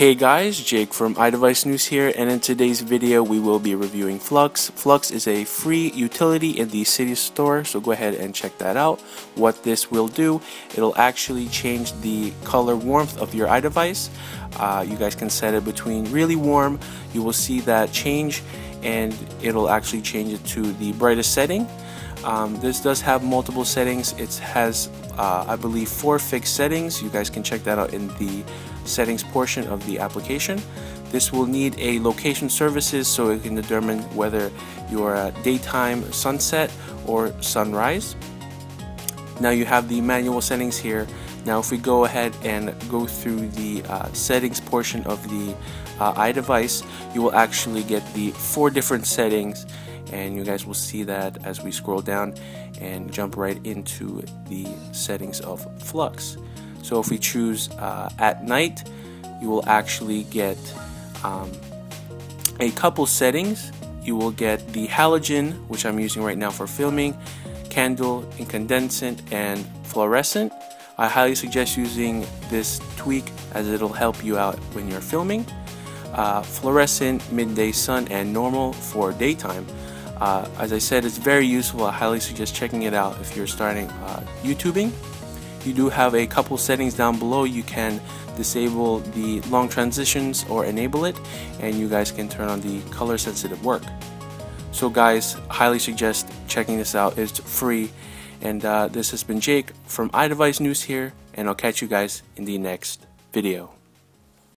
Hey guys, Jake from iDevice News here and in today's video we will be reviewing f.lux. f.lux is a free utility in the Cydia store so go ahead and check that out. What this will do, it'll actually change the color warmth of your iDevice. Uh, you guys can set it between really warm, you will see that change and it'll actually change it to the brightest setting. Um, this does have multiple settings. It has, uh, I believe, four fixed settings. You guys can check that out in the settings portion of the application. This will need a location services so it can determine whether you're at daytime sunset or sunrise. Now you have the manual settings here. Now if we go ahead and go through the uh, settings portion of the uh, iDevice, you will actually get the four different settings and you guys will see that as we scroll down and jump right into the settings of f.lux. So if we choose uh, at night, you will actually get um, a couple settings. You will get the halogen, which I'm using right now for filming, candle, incandescent, and fluorescent. I highly suggest using this tweak as it'll help you out when you're filming. Uh, fluorescent, midday sun, and normal for daytime. Uh, as I said, it's very useful. I highly suggest checking it out if you're starting uh, YouTubing. You do have a couple settings down below. You can disable the long transitions or enable it, and you guys can turn on the color sensitive work. So guys, highly suggest checking this out. It's free. And uh, this has been Jake from iDevice News here, and I'll catch you guys in the next video.